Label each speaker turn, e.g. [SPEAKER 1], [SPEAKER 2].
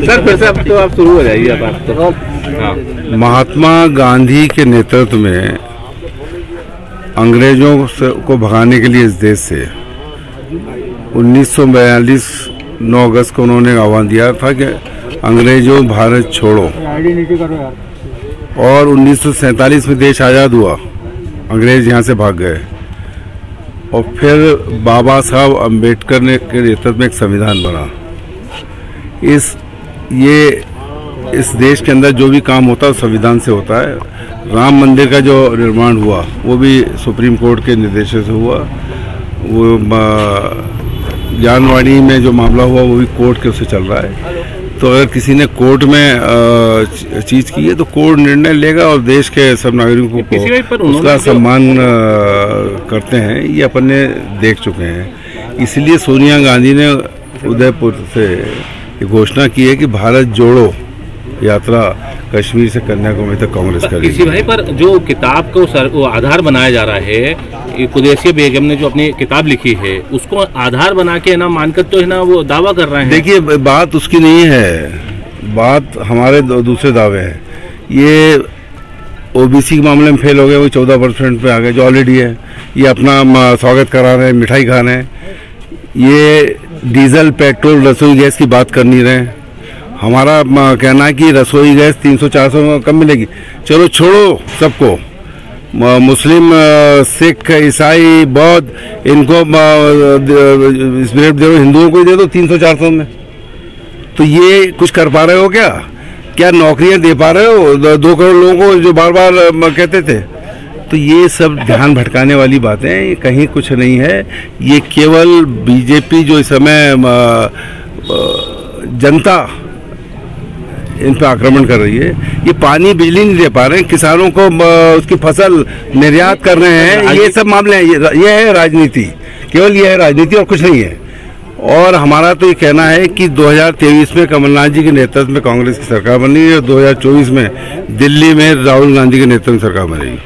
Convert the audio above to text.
[SPEAKER 1] Sir, फिर से अब तो आप शुरू हो जाइए अब आप तो। हाँ।
[SPEAKER 2] महात्मा गांधी के नेतृत्व में अंग्रेज़ों को भगाने के लिए इस देश से 1942 9 अगस्त को उन्होंने आह्वान दिया था कि अंग्रेज़ों, भारत छोड़ो। और 1947 में देश आज़ाद हुआ। अंग्रेज़ यहाँ से भाग गए। और फिर बाबा साहब अंबेडकर ने के नेतृत्व में एक संविधान बना। इस ये इस देश के अंदर जो भी काम होता है संविधान से होता है। राम मंदिर का जो निर्माण हुआ वो भी सुप्रीम कोर्ट के निर्देशों से हुआ। वो ज्ञानवाणी में जो मामला हुआ वो भी कोर्ट के उससे चल रहा है। तो अगर किसी ने कोर्ट में चीज़ की है तो कोर्ट निर्णय लेगा और देश के सब नागरिकों को उसका सम्मान करते हैं ये अपन ने देख चुके हैं। इसलिए सोनिया गांधी ने उदयपुर से घोषणा की है कि भारत जोड़ो यात्रा कश्मीर से कन्याकुमारी तक कांग्रेस करेगी
[SPEAKER 1] इसी भाई पर जो किताब को सर वो आधार बनाया जा रहा है कुदैसी बेगम ने जो अपनी किताब लिखी है उसको आधार बना के ना मानकर तो है ना वो दावा कर रहे हैं।
[SPEAKER 2] देखिए बात उसकी नहीं है। बात हमारे दूसरे दावे हैं। ये ओबीसी के मामले में फेल हो गए वो चौदह परसेंट पे आ गए जो ऑलरेडी है। ये अपना स्वागत करा रहे हैं मिठाई खा रहे हैं। ये डीजल, पेट्रोल, रसोई गैस की बात कर नहीं रहे हमारा कहना है कि रसोई गैस 300-400 में कम मिलेगी। चलो छोड़ो सबको। मुस्लिम सिख, ईसाई, बौद्ध, इनको स्पिरिट दे दो हिंदुओं को ही दे दो 300-400 में। तो ये कुछ कर पा रहे हो क्या? क्या नौकरियाँ दे पा रहे हो? दो करोड़ लोगों को जो बार बार कहते थे। तो ये सब ध्यान भटकाने वाली बातें कहीं कुछ नहीं है। ये केवल बीजेपी जो इस समय जनता इन पर आक्रमण कर रही है ये पानी बिजली नहीं दे पा रहे हैं किसानों को उसकी फ़सल निर्यात कर रहे हैं। ये सब मामले हैं ये, ये है राजनीति केवल ये है राजनीति और कुछ नहीं है। और हमारा तो ये कहना है कि 2023 में कमलनाथ जी के नेतृत्व में कांग्रेस की सरकार बनी है और 2024 में दिल्ली में राहुल गांधी के नेतृत्व में सरकार बनेगी